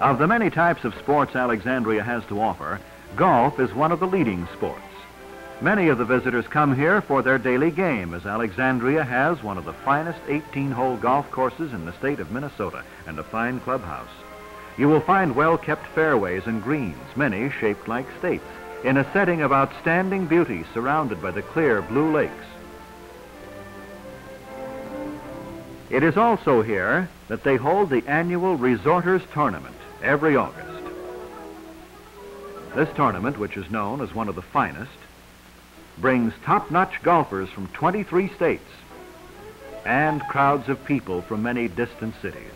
Of the many types of sports Alexandria has to offer, golf is one of the leading sports. Many of the visitors come here for their daily game, as Alexandria has one of the finest 18 hole golf courses in the state of Minnesota and a fine clubhouse. You will find well kept fairways and greens, many shaped like states, in a setting of outstanding beauty surrounded by the clear blue lakes. It is also here that they hold the annual Resorters Tournament every August. This tournament, which is known as one of the finest, brings top-notch golfers from 23 states and crowds of people from many distant cities.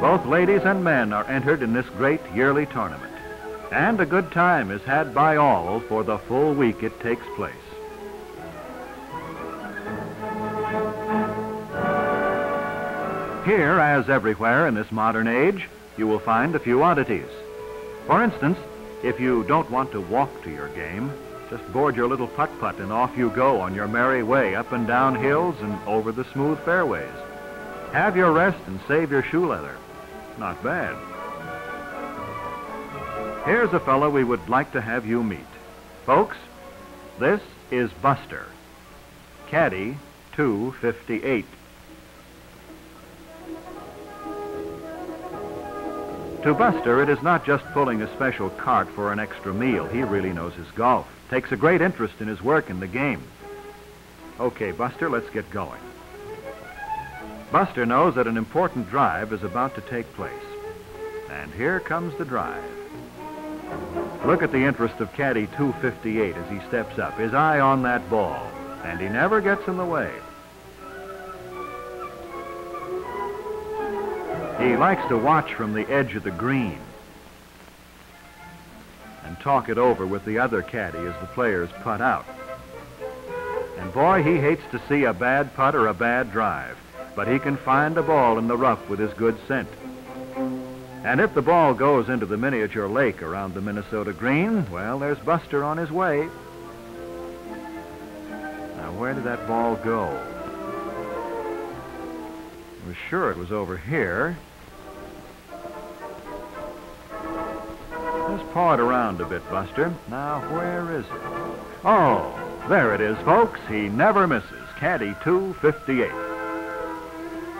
Both ladies and men are entered in this great yearly tournament, and a good time is had by all for the full week it takes place. Here, as everywhere in this modern age, you will find a few oddities. For instance, if you don't want to walk to your game, just board your little putt-putt and off you go on your merry way up and down hills and over the smooth fairways. Have your rest and save your shoe leather. Not bad. Here's a fellow we would like to have you meet. Folks, this is Buster. Caddy 258. To Buster, it is not just pulling a special cart for an extra meal. He really knows his golf, takes a great interest in his work and the game. Okay, Buster, let's get going. Buster knows that an important drive is about to take place. And here comes the drive. Look at the interest of Caddy 258 as he steps up, his eye on that ball, and he never gets in the way. He likes to watch from the edge of the green and talk it over with the other caddy as the players putt out. And boy, he hates to see a bad putt or a bad drive, but he can find a ball in the rough with his good scent. And if the ball goes into the miniature lake around the Minnesota green, well, there's Buster on his way. Now, where did that ball go? I was sure it was over here. Just paw it around a bit, Buster. Now, where is it? Oh, there it is, folks. He never misses. Caddy 258.